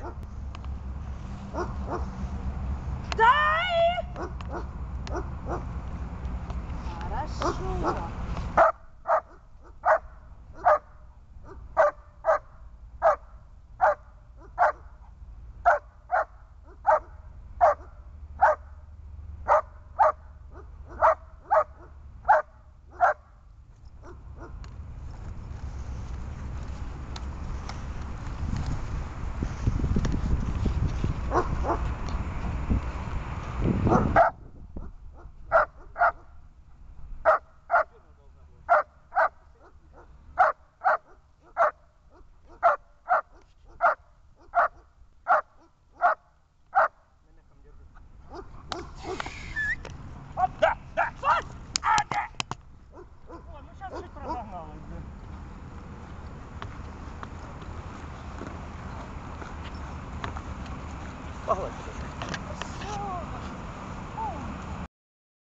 хочу. Дай! Хорошо. Погладь.